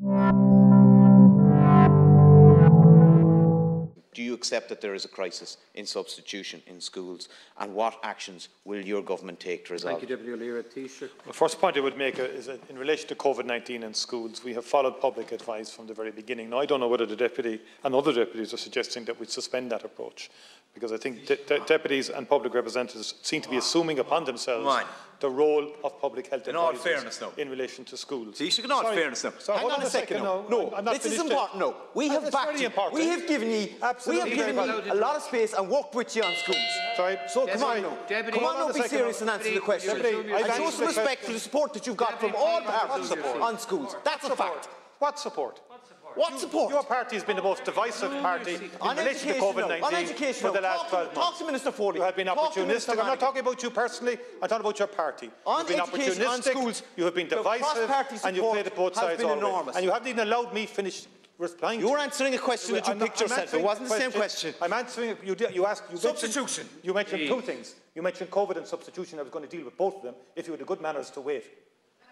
Do you accept that there is a crisis in substitution in schools? And what actions will your government take to resolve Thank you. Deputy O Laoghaire. The first point I would make is that in relation to COVID-19 in schools, we have followed public advice from the very beginning. Now, I don't know whether the deputy and other deputies are suggesting that we suspend that approach, because I think de de deputies and public representatives seem to be assuming upon themselves Come on. The role of public health In all fairness now. in relation to schools. Taoiseach, in all Sorry, fairness no. sorry, Hang hold on a second now. No, I'm this is important no. We have That's backed very you. important. We have given you, Absolutely we have given you a lot of space and worked with you on schools. Sorry. So come on Deputy- now. Deputy- Come on Hold on now, be serious and answer the question. Deputy, I've And show some respect for the support that you've got from all parties on schools. That's a fact. What support? What support? Your party has been the most divisive mm. party in On relation to education COVID-19 on education for the last Talk 12 months. talk to Minister Foley. You have been Talk opportunistic. I'm not talking about you personally. I'm talking about your party. On you've been education, on opportunistic. schools, you have been divisive, and you've support played at both has sides been already. enormous. And you haven't even allowed me finish replying. You're answering a question that you I'm picked I'm yourself. It wasn't the same question. I'm answering. You, did- you asked. You Substitution. Mentioned, you mentioned two things. You mentioned COVID and substitution. I was going to deal with both of them if you had the good manners to wait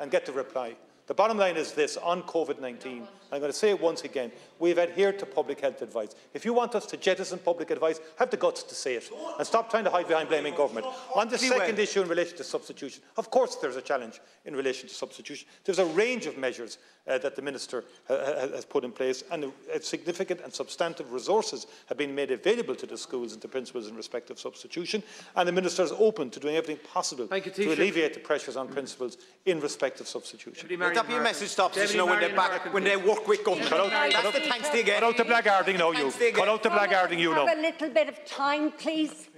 and get the reply. The bottom line is this on COVID-19. I'm going to say it once again. We've adhered to public health advice. If you want us to jettison public advice, have the guts to say it and stop trying to hide behind blaming government. On the second issue in relation to substitution, of course there's a challenge in relation to substitution. There's a range of measures uh, that the Minister uh, uh, has put in place and uh, significant and substantive resources have been made available to the schools and to principals in respect of substitution and the Minister is open to doing everything possible you, to alleviate the pressures on principals in respect of substitution. Deputy Let Marian that be a Harkin. message stops you know, when they, Marian back, when they work with government. Cut out- cut That's out- the thanks they get. Cut out the blackguarding now, you. Thanks, they Cut out the blackguarding, you know. Have a little bit of time, please.